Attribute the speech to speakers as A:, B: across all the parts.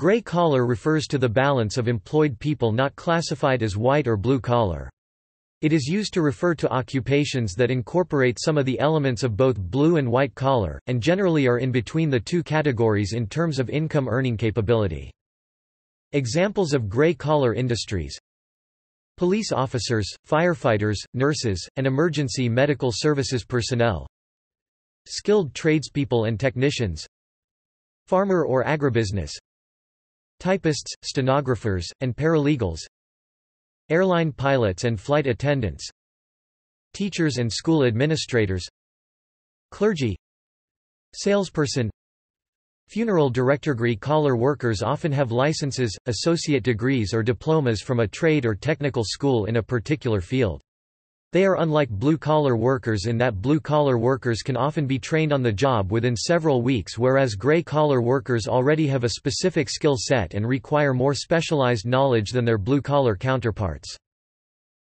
A: Gray collar refers to the balance of employed people not classified as white or blue collar. It is used to refer to occupations that incorporate some of the elements of both blue and white collar, and generally are in between the two categories in terms of income earning capability. Examples of gray collar industries Police officers, firefighters, nurses, and emergency medical services personnel Skilled tradespeople and technicians Farmer or agribusiness Typists, stenographers, and paralegals Airline pilots and flight attendants Teachers and school administrators Clergy Salesperson Funeral director Gray collar workers often have licenses, associate degrees or diplomas from a trade or technical school in a particular field. They are unlike blue-collar workers in that blue-collar workers can often be trained on the job within several weeks whereas gray-collar workers already have a specific skill set and require more specialized knowledge than their blue-collar counterparts.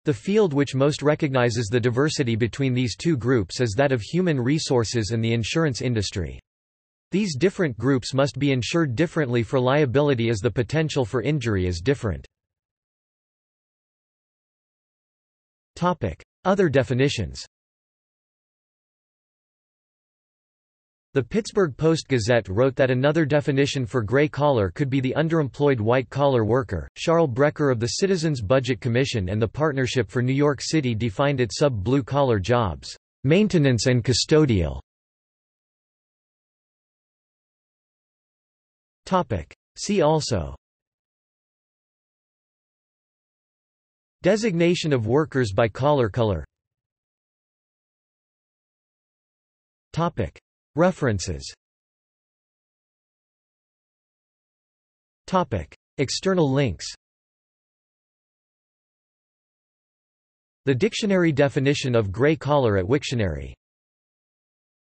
A: The field which most recognizes the diversity between these two groups is that of human resources and the insurance industry. These different groups must be insured differently for liability as the potential for injury is different. Other definitions The Pittsburgh Post-Gazette wrote that another definition for gray collar could be the underemployed white-collar worker. Charles Brecher of the Citizens Budget Commission and the Partnership for New York City defined it sub-blue collar jobs, maintenance and custodial. Topic. See also Designation of workers by collar color. References. External links. The dictionary definition of gray collar at Wiktionary